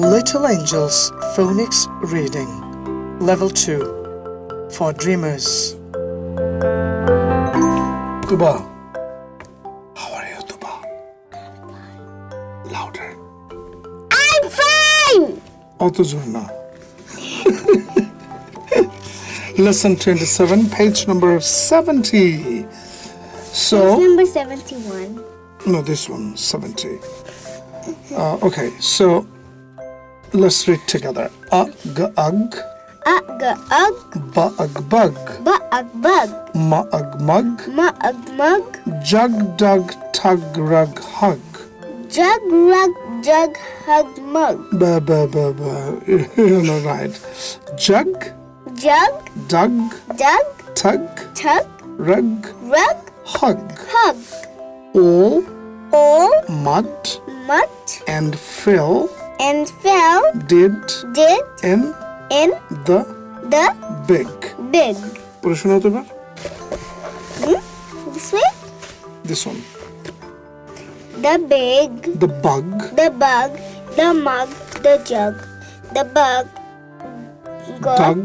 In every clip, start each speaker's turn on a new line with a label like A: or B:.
A: Little Angels Phonics Reading Level 2 for Dreamers. Tuba. How are you Tuba? Louder.
B: I'm fine!
A: Otuzurna Lesson 27, page number 70 So page
B: number 71
A: No, this one, 70 uh, Okay, so let's read together. Ug, ug,
B: Ug, ug,
A: bug, bug,
B: bug, bug.
A: mug, mug,
B: Mug, mug.
A: jug, dug, tug, rug, hug.
B: Jug, rug, jug, hug, mug.
A: Ba, ba, ba, ba. You're not right. Jug,
B: Jug,
A: dug,
B: dug,
A: tug,
B: tug,
A: rug,
B: rug,
A: hug.
B: hug.
A: All
B: All
A: mud
B: mud
A: and fill
B: and fell
A: did
B: did
A: in
B: in
A: the
B: the
A: big.
B: big.
A: পড়ে শোনাও তো এবার
B: Hmm? This way?
A: This one.
B: The big,
A: The bug
B: the bug, the mug, the jug. The bug got
A: dug,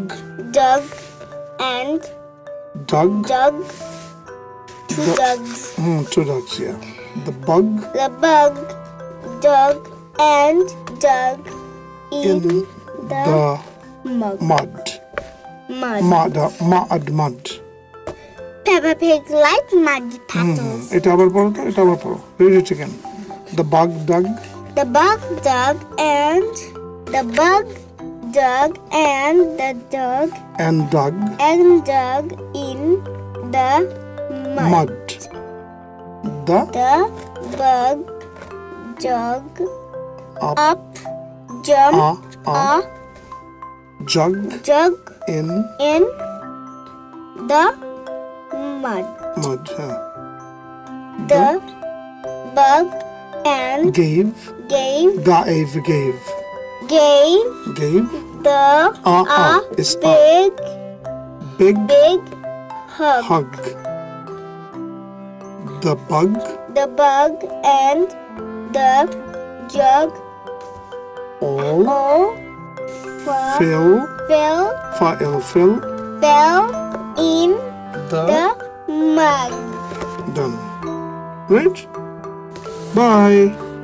B: dug and
A: dug,
B: dug. Two
A: The-
B: dugs.
A: hmm, two dugs, yeah. The bug
B: The bug dug and dug in,
A: in
B: the,
A: the
B: mug.
A: mud.
B: mud.
A: Mud, uh, mud, mud.
B: Peppa Pig liked mud paddles.
A: এটা আবার পড়ো তো এটা আবার পড়ো read it again the bug dug
B: The bug dug and the bug dug and the dog
A: and dug
B: and dug in the mud.
A: mud the
B: The bug dug
A: up.
B: Up, jump,
A: a a
B: a.
A: Jug.
B: Dug
A: in.
B: In. The. Mud.
A: mud yeah.
B: The. Bug. And.
A: Gave.
B: Gave.
A: Gave gave.
B: Gave.
A: Gave.
B: The.
A: A a.
B: A.
A: Is a
B: big.
A: Big.
B: Big. Hug.
A: hug. The bug.
B: The bug. And. The jug
A: all
B: all
A: fill
B: fell
A: file fill
B: fell in
A: the
B: the mud.
A: done right bye.